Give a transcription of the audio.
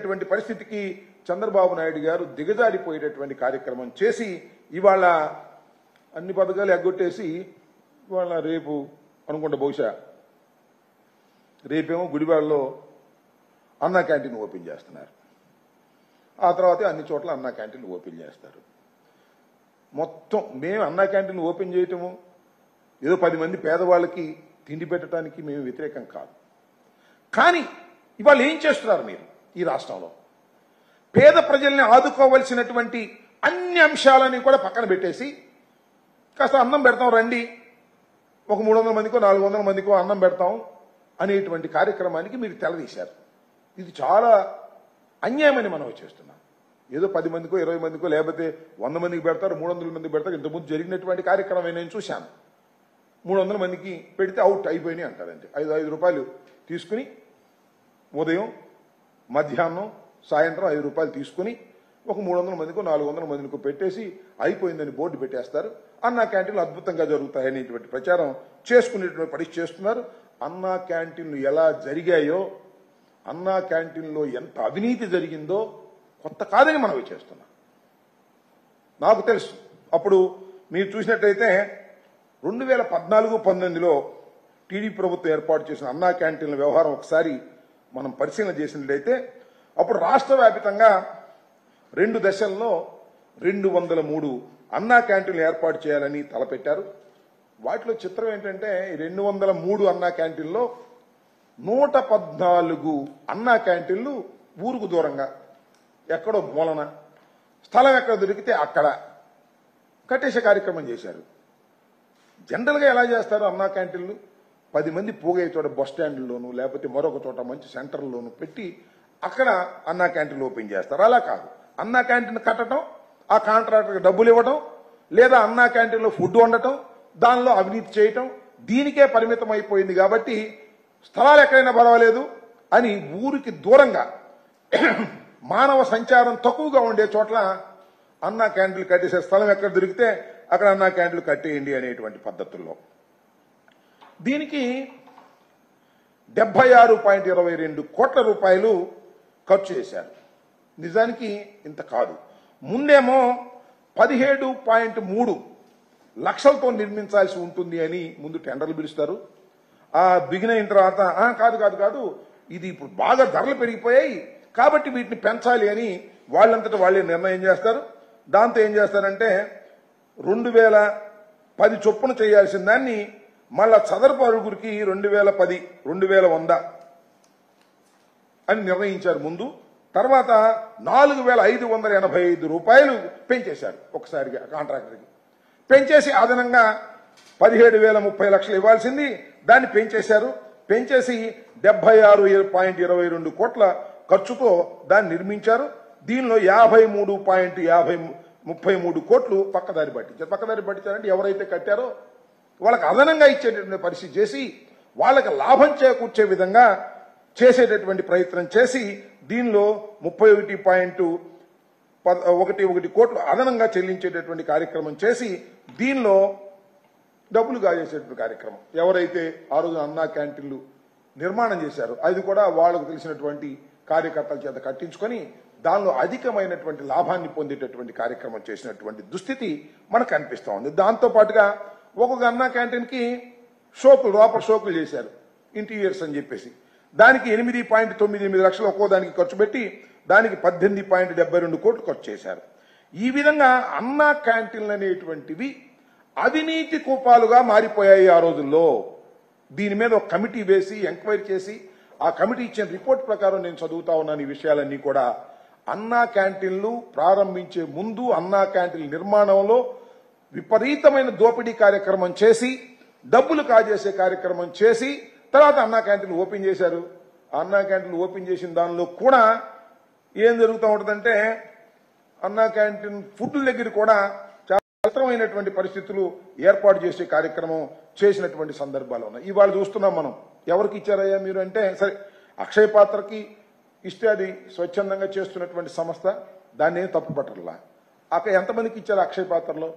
అటువంటి పరిస్థితికి చంద్రబాబు నాయుడు గారు దిగజారిపోయేటటువంటి కార్యక్రమం చేసి ఇవాళ అన్ని పథకాలు ఎగ్గొట్టేసి ఇవాళ రేపు అనుకుంటా బహుశా రేపేమో గుడివాడలో అన్నా క్యాంటీన్ ఓపెన్ చేస్తున్నారు. ఆ తర్వాత అన్ని చోట్ల అన్నా క్యాంటీన్ ఓపెన్ చేస్తారు. మొత్తం మేము అన్నా క్యాంటీన్ ఓపెన్ చేయటము ఏదో పది మంది పేదవాళ్ళకి తిండి పెట్టడానికి మేము వ్యతిరేకం కాదు. కానీ ఇవాళ ఏం చేస్తున్నారు మీరు? ఈ రాష్ట్రంలో. పేద ప్రజల్ని ఆదుకోవలసినటువంటి అన్ని అంశాలని కూడా పక్కన పెట్టేసి కాస్త అన్నం పెడతాం రండి. ఒక మూడు వందల మందికో నాలుగు వందల మందికో అన్నం పెడతాం అనేటువంటి కార్యక్రమానికి మీరు తెలదీశారు ఇది చాలా అన్యాయమని మనం చేస్తున్నాం. ఏదో పది మందికో ఇరవై మందికో లేకపోతే వంద మందికి పెడతారు మూడు వందల మందికి పెడతారు. ఇంతకుముందు జరిగినటువంటి కార్యక్రమం నేను చూశాను. మూడు వందల మందికి పెడితే అవుట్ అయిపోయినాయి అంటారండి. ఐదు ఐదు రూపాయలు తీసుకుని ఉదయం మధ్యాహ్నం సాయంత్రం ఐదు రూపాయలు తీసుకుని ఒక మూడు వందల మందికి నాలుగు వందల మందికి పెట్టేసి అయిపోయిందని బోర్డు పెట్టేస్తారు. అన్నా క్యాంటీన్లు అద్భుతంగా జరుగుతాయనేటువంటి ప్రచారం చేసుకునేటువంటి పరిస్థితి చేస్తున్నారు. అన్నా క్యాంటీన్లు ఎలా జరిగాయో అన్నా క్యాంటీన్లో ఎంత అవినీతి జరిగిందో కొత్త కాదని మనవి చేస్తున్నాం. నాకు తెలుసు. అప్పుడు మీరు చూసినట్టయితే రెండు వేల పద్నాలుగు పంతొమ్మిదిలో టీడీ ప్రభుత్వం ఏర్పాటు చేసిన అన్నా క్యాంటీన్ల వ్యవహారం ఒకసారి మనం పరిశీలన చేసినట్లయితే అప్పుడు రాష్ట్ర వ్యాపితంగా రెండు దశల్లో రెండు వందల మూడు అన్నా క్యాంటీన్లు ఏర్పాటు చేయాలని తలపెట్టారు. వాటిలో చిత్రం ఏంటంటే రెండు వందల మూడు అన్నా క్యాంటీన్లో నూట పద్నాలుగు అన్నా క్యాంటీన్లు ఊరుకు దూరంగా. ఎక్కడో మూలన. స్థలం ఎక్కడ దొరికితే అక్కడ. కట్టేసే కార్యక్రమం చేశారు. జనరల్గా ఎలా చేస్తారు అన్నా క్యాంటీన్లు? పది మంది పోగయ్యే చోట బస్ స్టాండ్లోను లేకపోతే మరొక చోట మంచి సెంటర్లోను పెట్టి అక్కడ అన్నా క్యాంటీన్ ఓపెన్ చేస్తారు. అలా కాదు. అన్నా క్యాంటీన్ కట్టడం ఆ కాంట్రాక్టర్కి డబ్బులు ఇవ్వడం లేదా అన్నా క్యాంటీన్లో ఫుడ్ వండటం దానిలో అవినీతి చేయటం దీనికే పరిమితం అయిపోయింది కాబట్టి స్థలాలు ఎక్కడైనా పర్వాలేదు అని ఊరికి దూరంగా మానవ సంచారం తక్కువగా ఉండే చోట్ల అన్నా క్యాంటీన్లు కట్టేసే స్థలం ఎక్కడ దొరికితే అక్కడ అన్నా క్యాంటీన్లు కట్టేయండి అనేటువంటి పద్ధతుల్లో. దీనికి డెబ్బై ఆరు పాయింట్ ఇరవై రెండు కోట్ల రూపాయలు ఖర్చు చేశారు. నిజానికి ఇంత కాదు. ముందేమో పదిహేడు పాయింట్ మూడు లక్షలతో నిర్మించాల్సి ఉంటుంది అని ముందు టెండర్లు పిలుస్తారు. ఆ బిగిన్ అయిన తర్వాత "ఆ, కాదు కాదు కాదు ఇది ఇప్పుడు బాగా ధరలు పెరిగిపోయాయి కాబట్టి వీటిని పెంచాలి అని వాళ్ళంతటా వాళ్ళే నిర్ణయం చేస్తారు. దాంతో ఏం చేస్తారంటే రెండు వేల పది చొప్పున చేయాల్సిన దాన్ని మళ్ళా చదరపు అరుగురికి రెండు వేల పది రెండు వేల వంద అని నిర్ణయించారు ముందు. తర్వాత నాలుగు వేల ఐదు వందల ఎనభై ఐదు రూపాయలు పెంచేశారు ఒకసారిగా కాంట్రాక్టర్కి. పెంచేసి అదనంగా పదిహేడు వేల ముప్పై లక్షలు ఇవ్వాల్సింది. దాన్ని పెంచేశారు. పెంచేసి డెబ్బై ఆరు పాయింట్ ఇరవై రెండు కోట్ల ఖర్చుతో దాన్ని నిర్మించారు. దీనిలో యాభై మూడు పాయింట్ యాభై ముప్పై మూడు కోట్లు పక్కదారి పట్టించారు. పక్కదారి పట్టించారంటే ఎవరైతే కట్టారో వాళ్ళకి అదనంగా ఇచ్చేటటువంటి పరిస్థితి చేసి వాళ్ళకి లాభం చేకూర్చే విధంగా చేసేటటువంటి ప్రయత్నం చేసి దీనిలో ముప్పై ఒకటి పాయింట్ ఒకటి ఒకటి కోట్లు అదనంగా చెల్లించేటటువంటి కార్యక్రమం చేసి దీనిలో డబ్బులు కాజేసేటువంటి కార్యక్రమం. ఎవరైతే ఆ రోజు అన్నా క్యాంటీన్లు నిర్మాణం చేశారో అది కూడా వాళ్ళకు తెలిసినటువంటి కార్యకర్తల చేత కట్టించుకొని దానిలో అధికమైనటువంటి లాభాన్ని పొందేటటువంటి కార్యక్రమం చేసినటువంటి దుస్థితి మనకు కనిపిస్తూ ఉంది. దాంతో పాటుగా ఒక్కొక్క అన్నా క్యాంటీన్కి షోకులు లోపల షోకులు చేశారు. ఇంటీరియర్స్ అని చెప్పేసి. దానికి ఎనిమిది పాయింట్ తొమ్మిది ఎనిమిది లక్షలు ఒక్కో దానికి ఖర్చు పెట్టి దానికి పద్దెనిమిది పాయింట్ డెబ్బై రెండు కోట్లు ఖర్చు చేశారు. ఈ విధంగా అన్నా క్యాంటీన్లు అనేటువంటివి అవినీతి కూపాలుగా మారిపోయాయి ఆ రోజుల్లో. దీని మీద ఒక కమిటీ వేసి ఎంక్వైరీ చేసి ఆ కమిటీ ఇచ్చిన రిపోర్ట్ ప్రకారం నేను చదువుతా ఉన్నాను ఈ విషయాలన్నీ కూడా. అన్నా క్యాంటీన్లు ప్రారంభించే ముందు అన్నా క్యాంటీన్ల నిర్మాణంలో విపరీతమైన దోపిడీ కార్యక్రమం చేసి డబ్బులు కాజేసే కార్యక్రమం చేసి తర్వాత అన్నా క్యాంటీన్లు ఓపెన్ చేశారు. అన్నా క్యాంటీన్లు ఓపెన్ చేసిన దానిలో కూడా ఏం జరుగుతూ ఉంటుందంటే అన్నా క్యాంటీన్ ఫుడ్ దగ్గర కూడా చాలా పరిస్థితులు ఏర్పాటు చేసే కార్యక్రమం చేసినటువంటి సందర్భాలు ఉన్నాయి. ఇవాళ చూస్తున్నాం మనం. ఎవరికి ఇచ్చారయ్యా మీరు అంటే సరే అక్షయ పాత్రకి ఇస్తే అది స్వచ్ఛందంగా చేస్తున్నటువంటి సంస్థ దాన్ని ఏం తప్పు అక్కడ ఎంతమందికి ఇచ్చారు అక్షయ పాత్రలో?